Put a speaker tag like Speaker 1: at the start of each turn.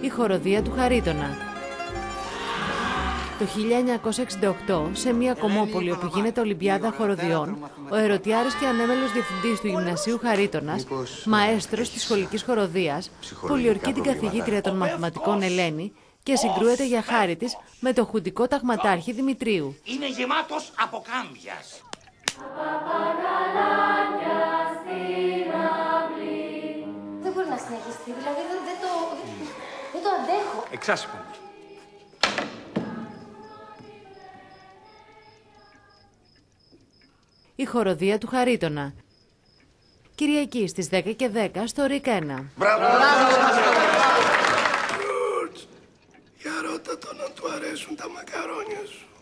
Speaker 1: η χοροδία του Χαρίτονα. Το 1968, σε μια κομμόπολη όπου γίνεται Ολυμπιάδα Χοροδιών, ο ερωτιάρης και ανέμελος διευθυντής του Γυμνασίου Χαρίτονας, μαέστρος της σχολικής χοροδίας, πολιορκεί την καθηγήτρια των μαθηματικών Ελένη και συγκρούεται για χάρη της με το χουντικό ταγματάρχη Δημητρίου.
Speaker 2: Είναι γεμάτος από κάμπιας.
Speaker 3: Δεν μπορεί να συνεχιστεί, δηλαδή δεν, δεν το, δεν, δεν το αντέχω.
Speaker 2: Εξάσυπον.
Speaker 1: Η χοροδία του Χαρίτονα. Κυριακή στις 10 και 10 στο ΡΙΚ 1.
Speaker 4: Για ρώτα το να του αρέσουν τα μακαρόνια σου.